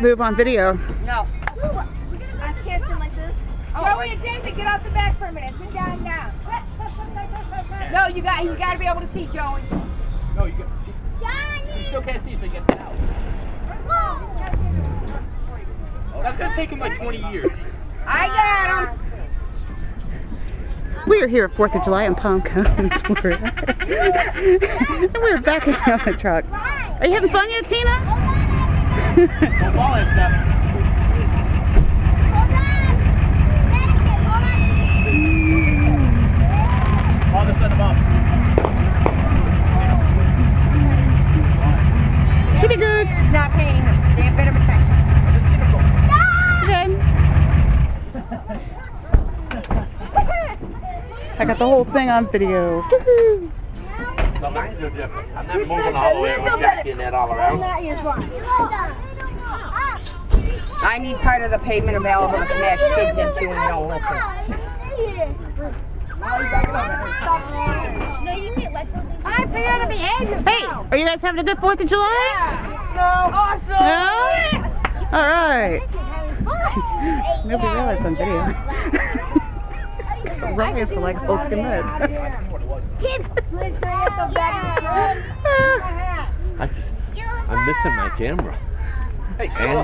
Move on video. No. I can't sit like this. Joey and Jason, get off the back for a minute. Sit down now. No, you got you got to be able to see Joey. No, you, got, you still can't see, so you get the out. That's gonna take him like 20 years. I got him. We are here at 4th of July in Palm Coast. We're- and we're backing out the truck. Are you having fun yet, Tina? Don't fall that stuff. All the sun above. Should be good. He's not paying him. Damn better protect him. Just cynical. Good. I got the whole thing on video. Woohoo. No, mine's different. I'm not moving all the way with Jackie and that all around. Not your fault. I need part of the pavement available to smash kids into and they don't listen. I figured to behave yourself. Hey, are you guys having a good 4th of July? Yeah. Awesome. Yeah? All right. Nobody realized on video. Running for like a whole two minutes. Please say at the back of the I just, I'm missing my camera. Hey, And